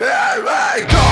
Here I go!